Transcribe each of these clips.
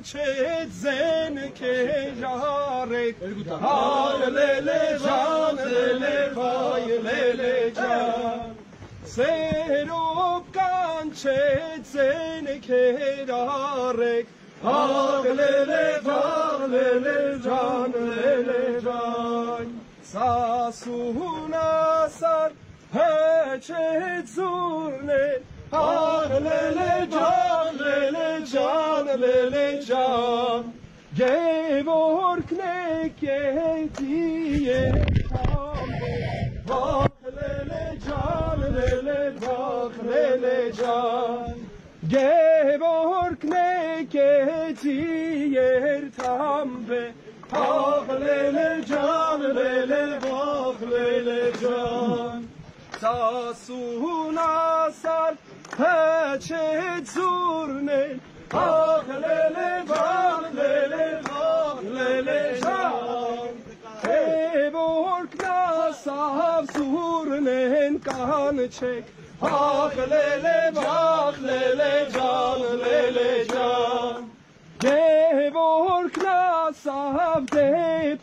կանչեց զենքեր արեք Հալելե ջան, լելե վայ, լելե ջան Սերով կանչեց զենքեր արեք Հալելե ջան, լելե ջան, լելե ջան Սասուն پاغل للی جان للی جان للی جان. گه و رک نک کتیه تام. به جان للی باغل جان. گه و رک نک کتیه رتام به پاغل للی جان لیل باغل للی جان. سا سونا سار հեչեց զուրնել Ախ լելե վախ լելե վախ լելե ջան Էվորքն ասավ զուրնեն կանչեք Ախ լելե վախ լելե ջան լելե ջան Գևորքն ասավ դե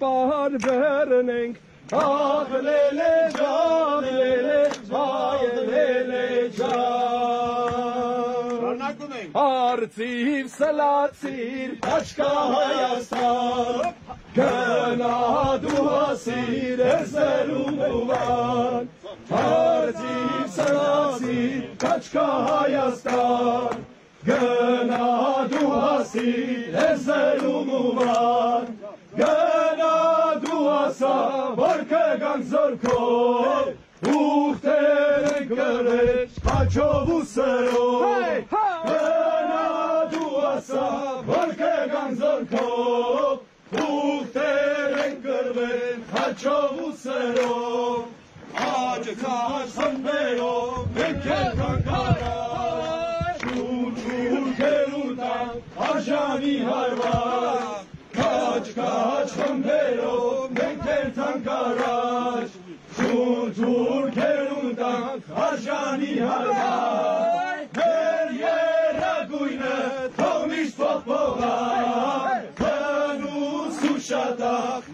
պարվերնենք Ախ լելե ջան Ենք։ Արծիվ սլացիր աչկա Հայաստան Գնա դու հասիր էսերում ուվան Արծիվ սլացիր աչկա Հայաստան Գնա դու հասիր էսերում ուվան Գնա դու ասա որ կգանք զորքով Ուխտեր են գրեջ հաչով ու սերով Գնա դու ասա որ կգան զորքով Ուխտեր են գրվել հաչով ու սերով Աճը քաչ խմբերով մենք էլ կանգարար Շուր շուր կերուտան արժանի հարված Քաչ քաչ խմբերով մենք էլ թանկարար Շուր շուր կերուտան արժանի հարված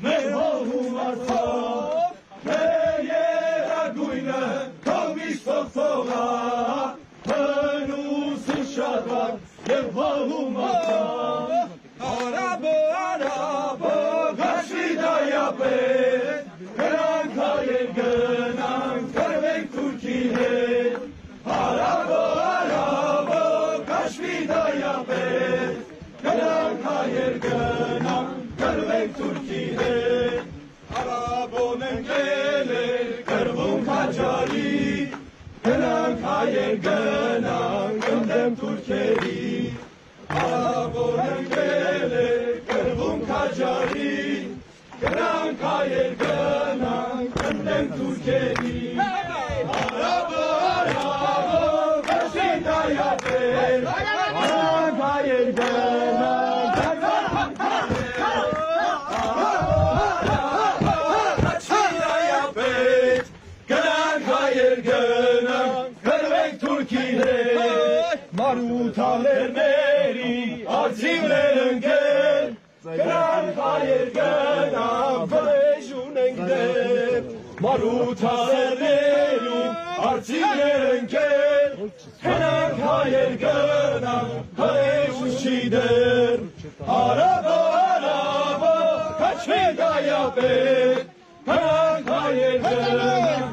մեր հողում արծով Մեր երագույնը թող միշտ ողողա Քնուս ու շատախ եւ հողում արծով Արաբո, արաբո, գաշվի դայապետ հայեր գնանք, ընդեմ թուրքերի Արաբոն ընկել է կրվում քաջարի Գնանք հայեր գնանք ընդենք թուրքերի Արաբո, արաբո, վաշի դայատեր Մարութալերների արցիվներ ընկել Գնանք հայեր գնանք, վեժուն ենք դեպ Մարութալերների արցիվներ ընկել Գնանք հայեր գնանք, վեժուն չի դեր Արաբո, արաբո, կաչվի դայապետ Գնանք հայեր գնանք,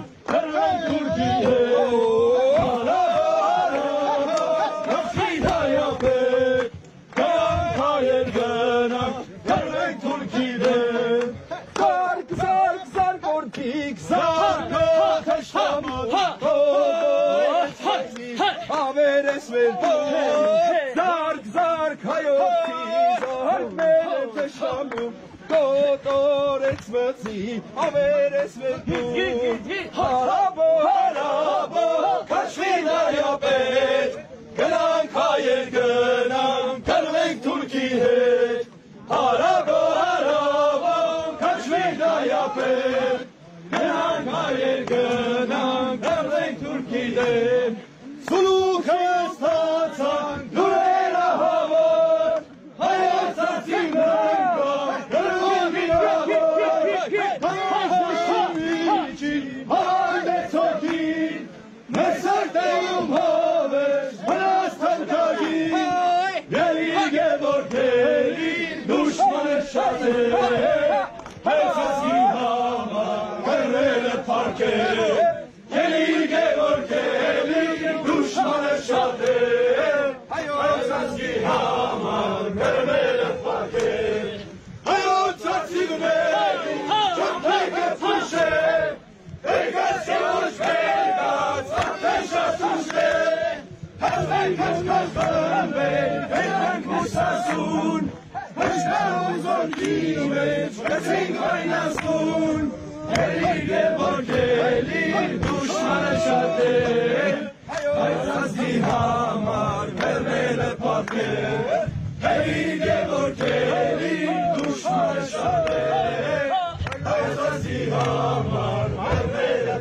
զարկ որդիկ, զարկը խշտամոտ Ավերես վերդում, զարկ, զարկ հայոցի, զարկ մեր է թշամում Կոտորեց մծի, ավերես վերդում Հարաբո, հարաբո, Hey!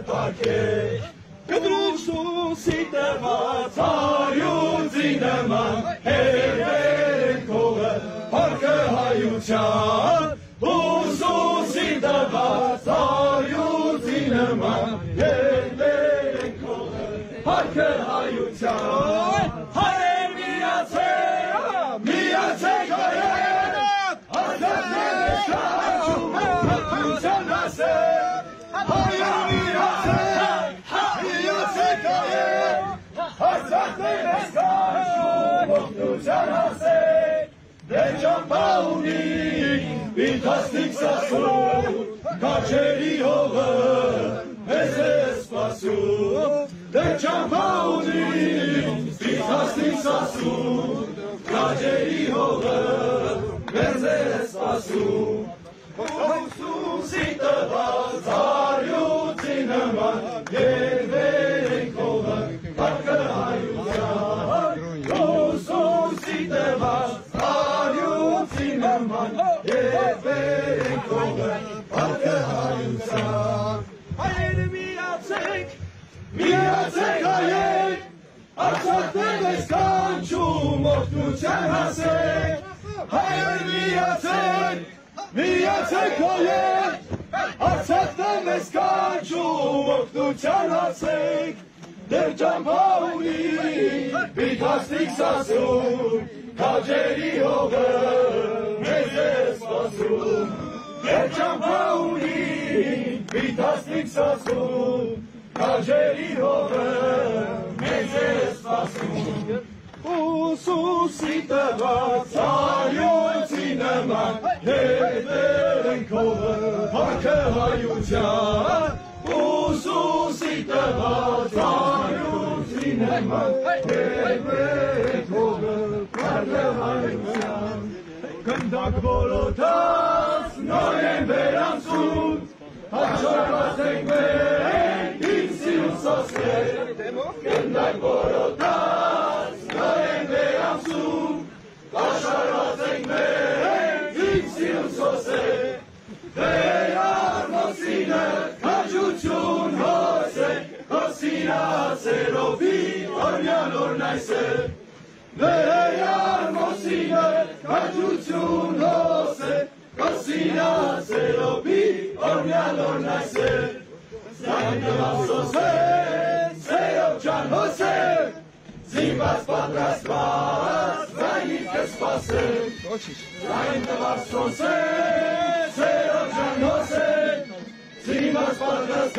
Պատկեր, Կդրուշուսի տված արյուծի նման Հերվեր կողը հարկը հայության Հայեր միացեք, միացեք հայեր Ազատներ շաչում, հատության հասեք Հայեր միացեք Օգնության հասեք, դեր ճամպա ունի, պիտաստիկ սասում, կաչերի հողը, մեզ է սպասում, դեր ճամպա ունի, պիտաստիկ սասում, կաչերի հողը, մեզ է օգնության հասեք հայեր միացեք միացեք հայեր արցախներ ես կանչում օգնության հասեք դեր ճամփա ունի պիտաստիկ սասում քաջերի հողը մեզ է սպասում դեր ճամփա ունի պիտաստիկ սասում քաջերի հողը Ուսուսի տված արյոցի նման հետեր ենք հողը հարկը հայության Ուսուսի տված արյուցի նման Երբեք հողը կարդը հայության Կնդակ որոտած նոյեմբեր անցում Հաջորված ենք մենք ինձ սիրուն սոսեր Կնդակ որոտած Հոսինացերովի օրյան օրնայսե Վերարմոսինը քաջություն հոսե Հոսինացերովի օրյան օրնայսե Զայնը ասոսե Սերով ջան հոսե Զինված պատրաստված Զայնիկը սպասե Զայնը ասոսե Zero John Jose, Simas Padras,